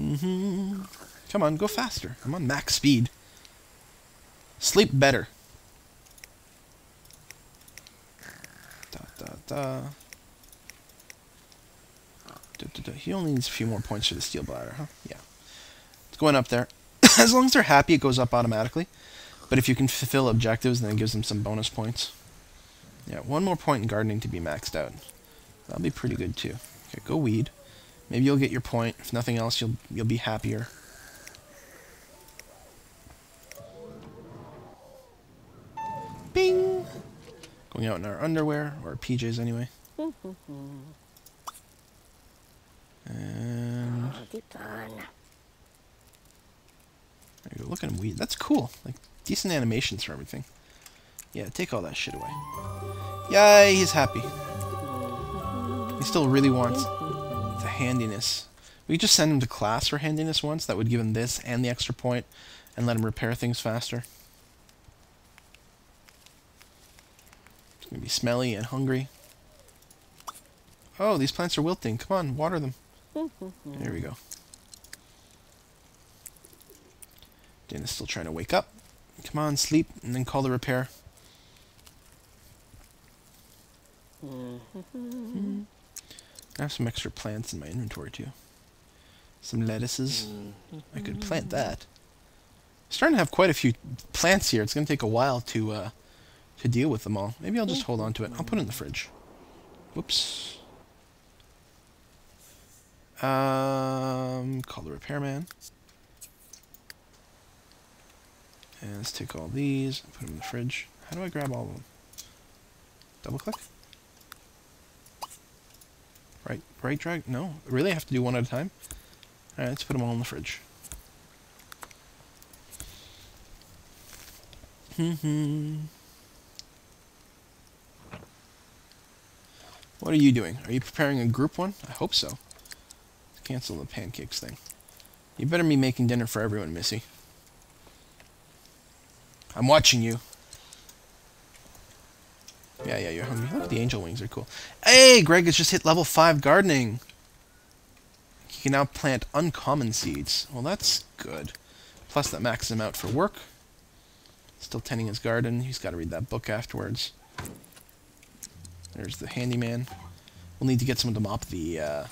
Mm-hmm. Come on, go faster. I'm on max speed. Sleep better. Da da da. Da, da, da. He only needs a few more points for the steel bladder, huh? Yeah. It's going up there. as long as they're happy, it goes up automatically. But if you can fulfill objectives, then it gives them some bonus points. Yeah, one more point in gardening to be maxed out. That'll be pretty good too. Okay, go weed. Maybe you'll get your point. If nothing else, you'll you'll be happier. Bing! Going out in our underwear, or our PJs anyway. And oh, there you go. Look at him weed. That's cool. Like decent animations for everything. Yeah, take all that shit away. Yay, he's happy. He still really wants the handiness. We could just send him to class for handiness once. That would give him this and the extra point and let him repair things faster. It's going to be smelly and hungry. Oh, these plants are wilting. Come on, water them. There we go. Dana's still trying to wake up. Come on, sleep, and then call the repair. Mm-hmm. I have some extra plants in my inventory too. Some lettuces. I could plant that. I'm starting to have quite a few plants here. It's going to take a while to uh, to deal with them all. Maybe I'll just hold on to it. I'll put it in the fridge. Whoops. Um, call the repairman. And let's take all these, put them in the fridge. How do I grab all of them? Double click? Right, right drag? No, really? I have to do one at a time? Alright, let's put them all in the fridge. Mm-hmm. what are you doing? Are you preparing a group one? I hope so. Cancel the pancakes thing. You better be making dinner for everyone, Missy. I'm watching you. Yeah, yeah, you're hungry. Look, the angel wings are cool. Hey, Greg has just hit level 5 gardening. He can now plant uncommon seeds. Well, that's good. Plus, that maxes him out for work. Still tending his garden. He's got to read that book afterwards. There's the handyman. We'll need to get someone to mop the, uh,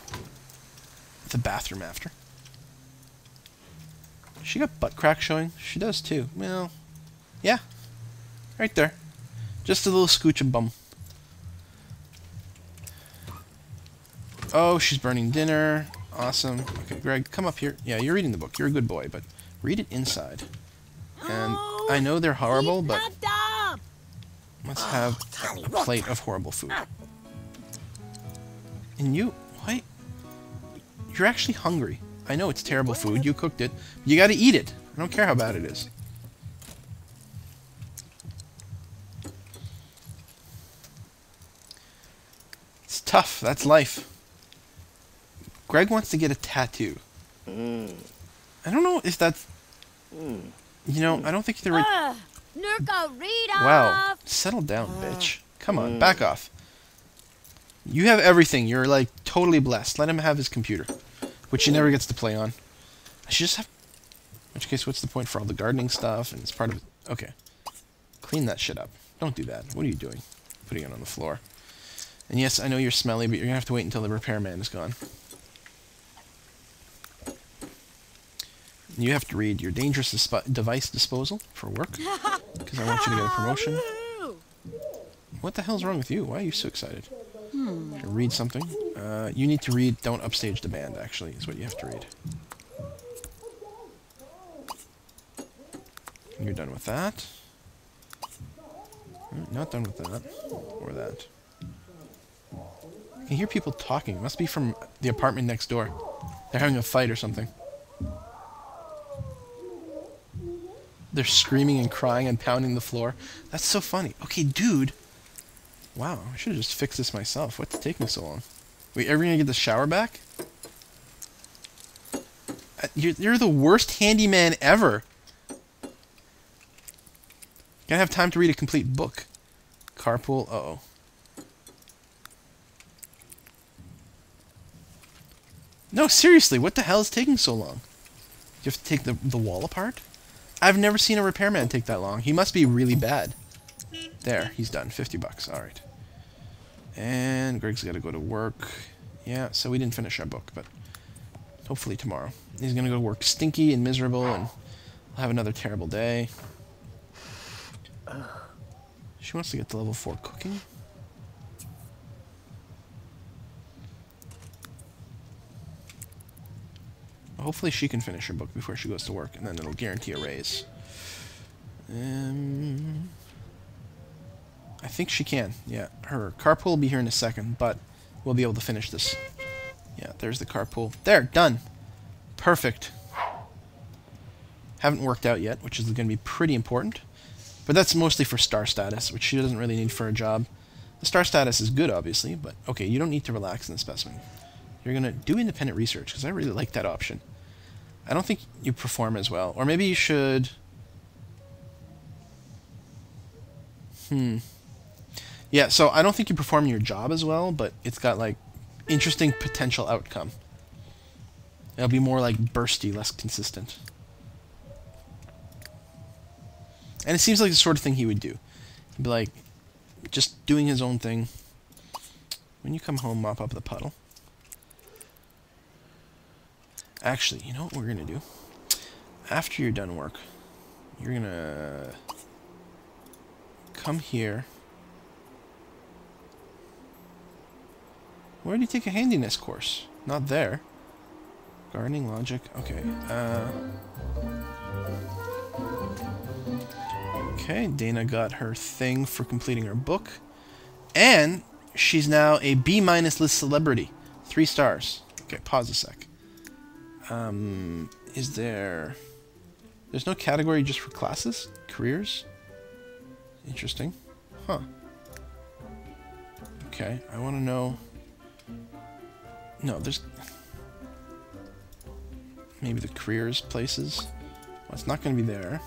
the bathroom after. She got butt crack showing? She does too. Well, yeah. Right there. Just a little scooch of bum. Oh, she's burning dinner. Awesome. Okay, Greg, come up here. Yeah, you're reading the book. You're a good boy, but read it inside. And I know they're horrible, but let's have a plate of horrible food. And you, what? You're actually hungry. I know it's terrible food. You cooked it. You gotta eat it. I don't care how bad it is. Tough. That's life. Greg wants to get a tattoo. Mm. I don't know if that's... You know, I don't think the right... Uh, Nurka, read Wow. off. Settle down, bitch. Come on, back off. You have everything. You're, like, totally blessed. Let him have his computer. Which he never gets to play on. I should just have... In which case, what's the point for all the gardening stuff? And it's part of... Okay. Clean that shit up. Don't do that. What are you doing? Putting it on the floor. And yes, I know you're smelly, but you're gonna have to wait until the repairman is gone. You have to read your dangerous disp- device disposal for work. Because I want you to get a promotion. What the hell's wrong with you? Why are you so excited? I read something? Uh, you need to read Don't Upstage the Band, actually, is what you have to read. You're done with that. Not done with that. Or that. I can hear people talking. It must be from the apartment next door. They're having a fight or something. They're screaming and crying and pounding the floor. That's so funny. Okay, dude. Wow, I should have just fixed this myself. What's taking so long? Wait, are we gonna get the shower back? Uh, You're, you're the worst handyman ever. Gotta have time to read a complete book. Carpool, uh oh. No, seriously, what the hell is taking so long? You have to take the, the wall apart? I've never seen a repairman take that long. He must be really bad. There, he's done. 50 bucks. Alright. And Greg's got to go to work. Yeah, so we didn't finish our book, but hopefully tomorrow. He's going to go to work stinky and miserable, and I'll have another terrible day. She wants to get to level 4 cooking. Hopefully she can finish her book before she goes to work, and then it'll guarantee a raise. Um, I think she can. Yeah, her carpool will be here in a second, but we'll be able to finish this. Yeah, there's the carpool. There, done. Perfect. Haven't worked out yet, which is going to be pretty important. But that's mostly for star status, which she doesn't really need for a job. The star status is good, obviously, but okay, you don't need to relax in the specimen. You're going to do independent research, because I really like that option. I don't think you perform as well. Or maybe you should... Hmm. Yeah, so I don't think you perform your job as well, but it's got, like, interesting potential outcome. It'll be more, like, bursty, less consistent. And it seems like the sort of thing he would do. He'd be like, just doing his own thing. When you come home, mop up the puddle. Actually, you know what we're going to do? After you're done work, you're going to come here. Where do you take a handiness course? Not there. Gardening logic. Okay. Uh, okay, Dana got her thing for completing her book. And she's now a B minus list celebrity. Three stars. Okay, pause a sec. Um, is there... There's no category just for classes? Careers? Interesting. Huh. Okay, I want to know... No, there's... Maybe the careers places? Well, it's not going to be there.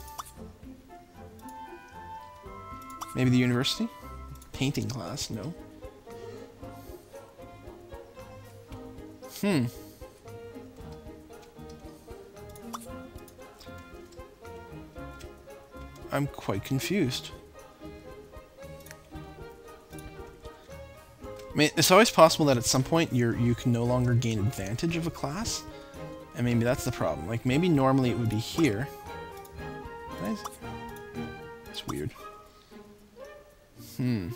Maybe the university? Painting class? No. Hmm. I'm quite confused. I mean, it's always possible that at some point you're you can no longer gain advantage of a class, and maybe that's the problem. Like maybe normally it would be here. It's weird. Hmm.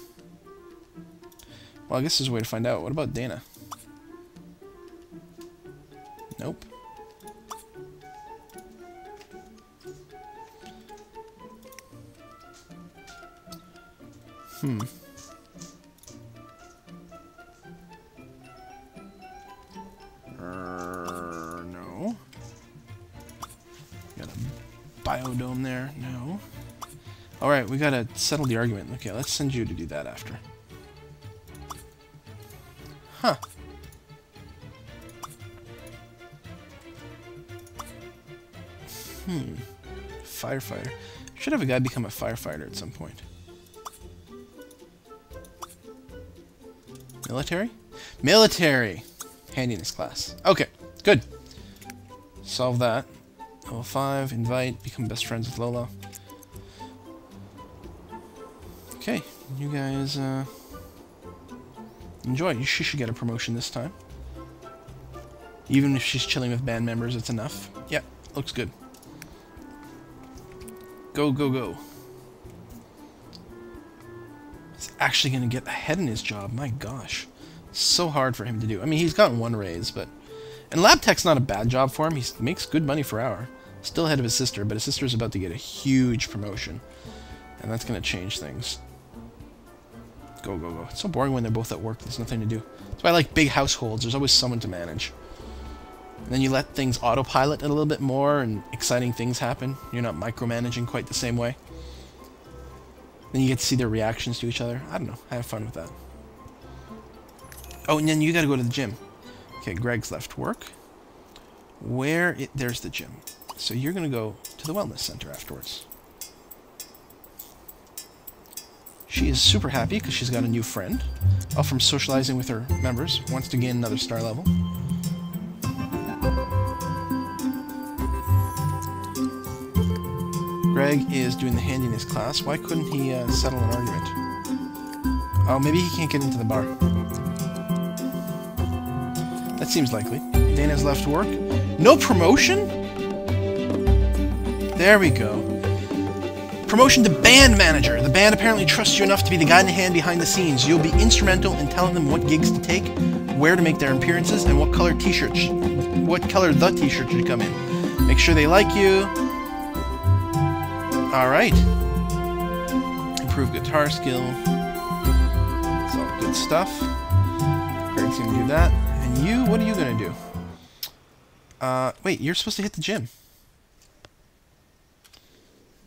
Well, I guess there's a way to find out. What about Dana? Hmm. Uh, no. Got a biodome there. No. Alright, we gotta settle the argument. Okay, let's send you to do that after. Huh. Hmm. Firefighter. Should have a guy become a firefighter at some point. Military? Military! Handiness class. Okay, good. Solve that. Level 5, invite, become best friends with Lola. Okay, you guys, uh, enjoy. She should get a promotion this time. Even if she's chilling with band members, it's enough. Yep, looks good. Go, go, go. He's actually going to get ahead in his job. My gosh. So hard for him to do. I mean, he's gotten one raise, but... And lab tech's not a bad job for him. He makes good money per hour. Still ahead of his sister, but his sister's about to get a huge promotion. And that's going to change things. Go, go, go. It's so boring when they're both at work. There's nothing to do. That's why I like big households. There's always someone to manage. And then you let things autopilot a little bit more and exciting things happen. You're not micromanaging quite the same way. Then you get to see their reactions to each other. I don't know. I have fun with that. Oh, and then you gotta go to the gym. Okay, Greg's left work. Where it, there's the gym. So you're gonna go to the wellness center afterwards. She is super happy because she's got a new friend. All from socializing with her members. Wants to gain another star level. Greg is doing the handiness class. Why couldn't he uh, settle an argument? Oh, maybe he can't get into the bar. That seems likely. Dana's left work. No promotion? There we go. Promotion to band manager. The band apparently trusts you enough to be the guiding hand behind the scenes. You'll be instrumental in telling them what gigs to take, where to make their appearances, and what color t-shirts, what color the t-shirt should come in. Make sure they like you. All right. Improve guitar skill. It's all good stuff. Greg's gonna do that. And you, what are you gonna do? Uh, wait, you're supposed to hit the gym.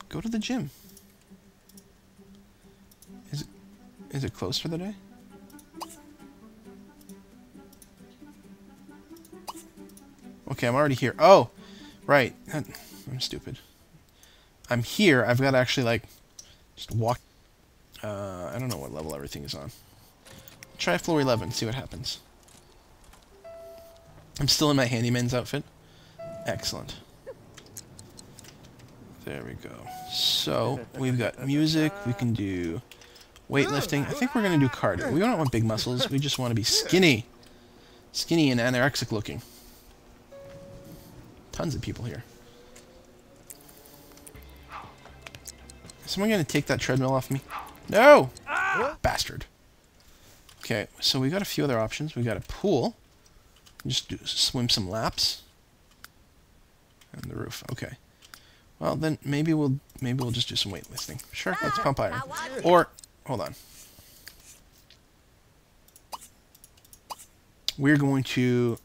Go to the gym. Is it, is it closed for the day? Okay, I'm already here. Oh, right. I'm stupid. I'm here. I've got to actually, like, just walk. Uh, I don't know what level everything is on. Try floor 11, see what happens. I'm still in my handyman's outfit. Excellent. There we go. So, we've got music, we can do weightlifting. I think we're going to do cardio. We don't want big muscles, we just want to be skinny. Skinny and anorexic looking. Tons of people here. Someone going to take that treadmill off me? No! Bastard. Okay, so we got a few other options. We got a pool. Just do, swim some laps. And the roof. Okay. Well, then maybe we'll maybe we'll just do some weightlifting. Sure, let's pump iron. Or hold on. We're going to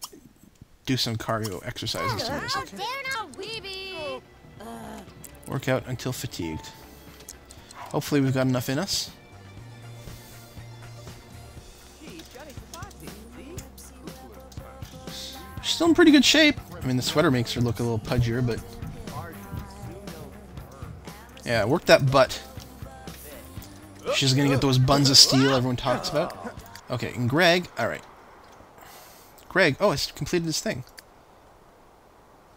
do some cardio exercises oh, to music. Oh, there now, Weeby. Work out until fatigued. Hopefully we've got enough in us. Still in pretty good shape. I mean, the sweater makes her look a little pudgier, but... Yeah, work that butt. She's gonna get those buns of steel everyone talks about. Okay, and Greg... Alright. Greg... Oh, it's completed his thing.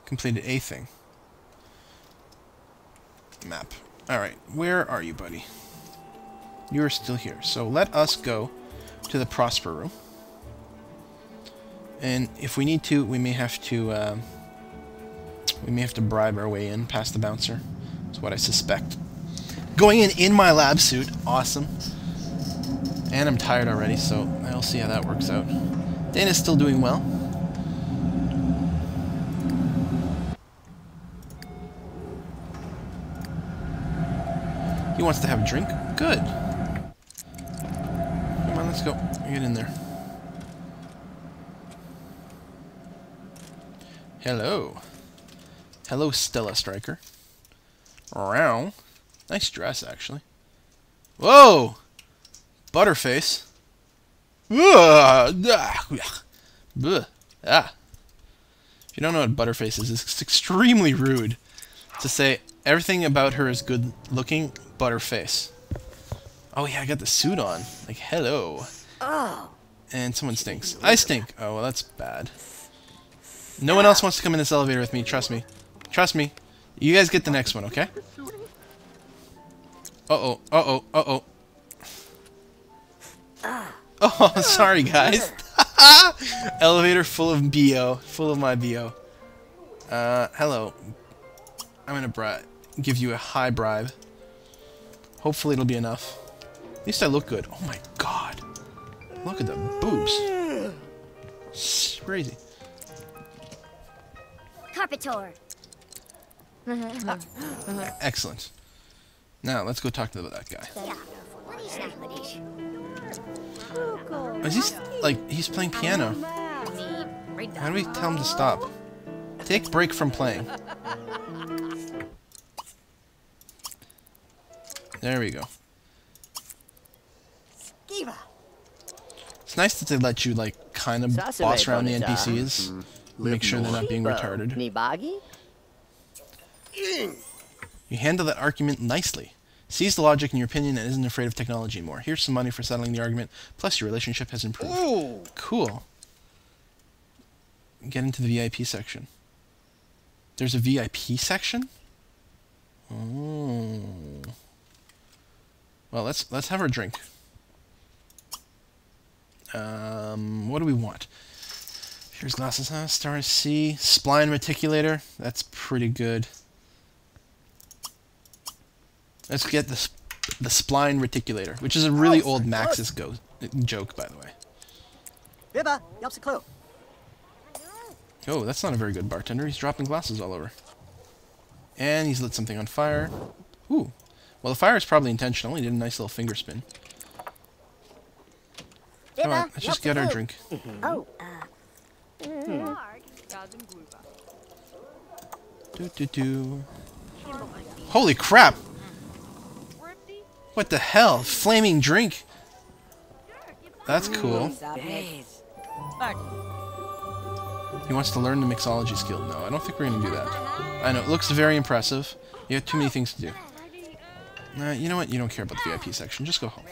Completed a thing. Map. Alright, where are you, buddy? You're still here. So let us go to the Prosper Room. And if we need to, we may have to... Uh, we may have to bribe our way in past the bouncer. That's what I suspect. Going in in my lab suit. Awesome. And I'm tired already, so I'll see how that works out. Dana's still doing well. He wants to have a drink? Good. Come on, let's go. Get in there. Hello. Hello, Stella Striker. Wow. Nice dress, actually. Whoa! Butterface. Ah. If you don't know what Butterface is, it's extremely rude to say everything about her is good looking, Butterface. Oh yeah, I got the suit on. Like, hello. Oh. And someone stinks. I stink. Oh, well, that's bad. No one else wants to come in this elevator with me, trust me. Trust me. You guys get the next one, okay? Uh-oh, uh-oh, uh-oh. Oh, sorry, guys. Elevator full of BO. Full of my BO. Uh, hello. I'm gonna give you a high bribe. Hopefully it'll be enough. At least I look good. Oh my god. Look at the boobs. It's crazy. Carpetor. Excellent. Now, let's go talk to that guy. Is he, like, he's playing piano. How do we tell him to stop? Take break from playing. There we go. It's nice that they let you, like, kind of boss around the NPCs. Hmm. Make sure they're not being retarded. Nibagi? Mm. You handle that argument nicely. Sees the logic in your opinion and isn't afraid of technology anymore. Here's some money for settling the argument, plus your relationship has improved. Cool. Get into the VIP section. There's a VIP section? Oh. Well, let's let's have her drink. Um, what do we want? Here's glasses, huh? Star C. Spline reticulator. That's pretty good. Let's get the, sp- the spline reticulator, which is a really old. Maxis go- joke, by the way. Bibba, helps a clue. Oh, that's not a very good bartender. He's dropping glasses all over. And he's lit something on fire. Ooh. Well, the fire is probably intentional. He did a nice little finger spin. Come on, let's just get our drink. Oh, uh, Do, do, do. Holy crap! What the hell? Flaming drink! That's cool. He wants to learn the mixology skill. No, I don't think we're gonna do that. I know, it looks very impressive. You have too many things to do. Nah, you know what? You don't care about the VIP section. Just go home.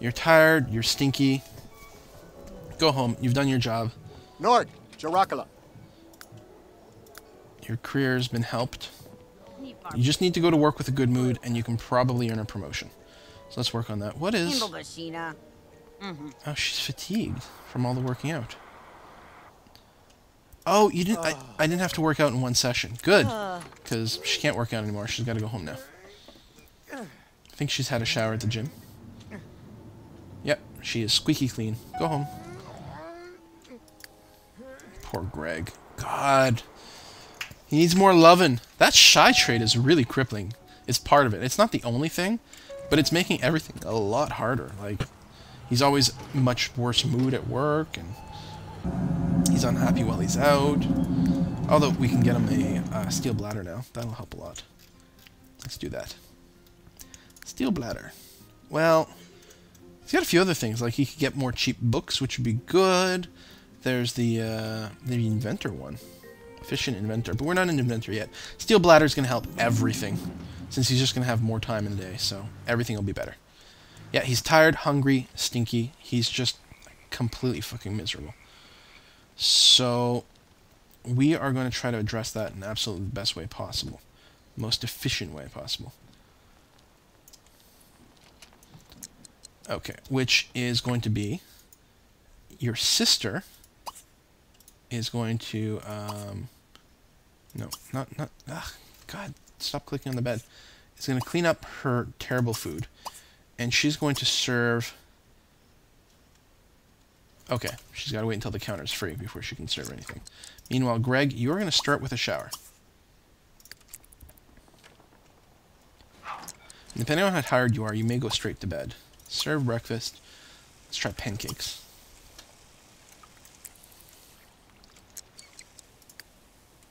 You're tired, you're stinky. Go home. You've done your job. Nord, Jarakala. Your career's been helped. You just need to go to work with a good mood, and you can probably earn a promotion. So let's work on that. What is... Bashina. Oh, she's fatigued from all the working out. Oh, you didn't. I, I didn't have to work out in one session. Good, because she can't work out anymore. She's got to go home now. I think she's had a shower at the gym. Yep, she is squeaky clean. Go home. Poor Greg. God, he needs more loving. That shy trait is really crippling. It's part of it. It's not the only thing, but it's making everything a lot harder. Like, he's always much worse mood at work, and he's unhappy while he's out. Although we can get him a uh, steel bladder now. That'll help a lot. Let's do that. Steel bladder. Well, he's got a few other things. Like he could get more cheap books, which would be good. There's the uh, the inventor one, efficient inventor. But we're not an inventor yet. Steel bladder is going to help everything, since he's just going to have more time in the day. So everything will be better. Yeah, he's tired, hungry, stinky. He's just completely fucking miserable. So we are going to try to address that in absolutely the best way possible, most efficient way possible. Okay, which is going to be your sister is going to um, no, not not ah, God, stop clicking on the bed. Is going to clean up her terrible food, and she's going to serve. Okay, she's got to wait until the counter's free before she can serve anything. Meanwhile, Greg, you're going to start with a shower. Depending on how tired you are, you may go straight to bed. Serve breakfast. Let's try pancakes.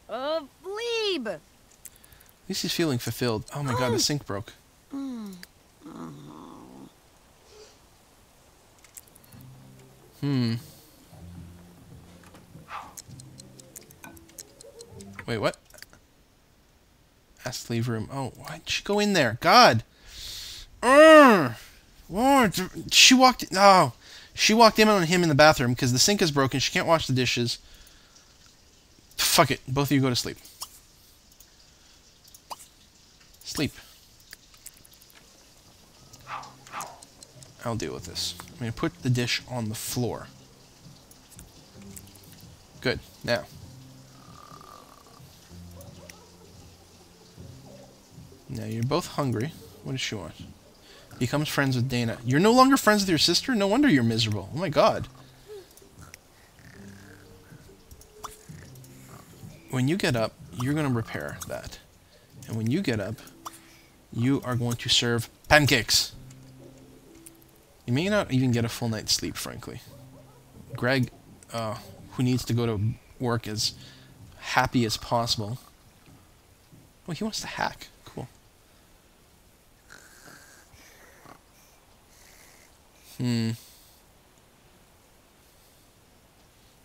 Oh, Bleeb. At least he's feeling fulfilled. Oh my god, the sink broke. Hmm. Wait, what? Ask leave room. Oh, why'd she go in there? God! Lord, she walked. Oh, she walked in on him in the bathroom because the sink is broken. She can't wash the dishes. Fuck it. Both of you go to sleep. Sleep. I'll deal with this. I'm going to put the dish on the floor. Good. Now. Now you're both hungry. What does she want? Becomes friends with Dana. You're no longer friends with your sister? No wonder you're miserable. Oh my god. When you get up, you're going to repair that. And when you get up, you are going to serve pancakes. You may not even get a full night's sleep, frankly. Greg, uh, who needs to go to work as happy as possible. Well, he wants to hack. Cool. Hmm.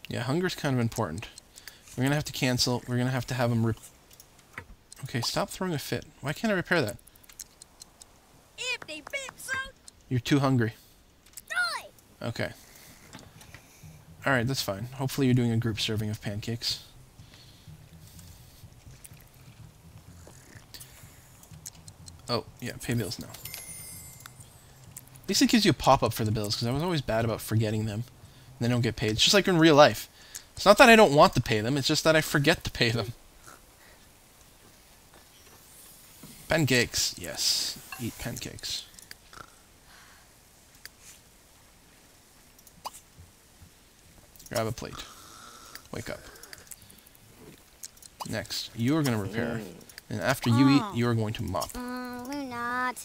Yeah, hunger's kind of important. We're gonna have to cancel. We're gonna have to have him rip. Okay, stop throwing a fit. Why can't I repair that? If they rip so You're too hungry. Okay. Alright, that's fine. Hopefully you're doing a group serving of pancakes. Oh, yeah, pay bills now. At least it gives you a pop-up for the bills, because I was always bad about forgetting them. And they don't get paid. It's just like in real life. It's not that I don't want to pay them, it's just that I forget to pay them. Pancakes. Yes. Eat pancakes. Grab a plate. Wake up. Next, you are going to repair. And after you eat, you are going to mop. Mm, we're not.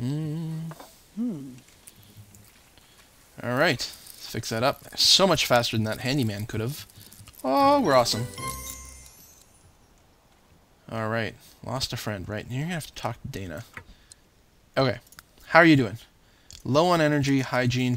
Mm. Alright. Let's fix that up. So much faster than that handyman could have. Oh, we're awesome. Alright. Lost a friend, right? You're to have to talk to Dana. Okay. How are you doing? Low on energy, hygiene,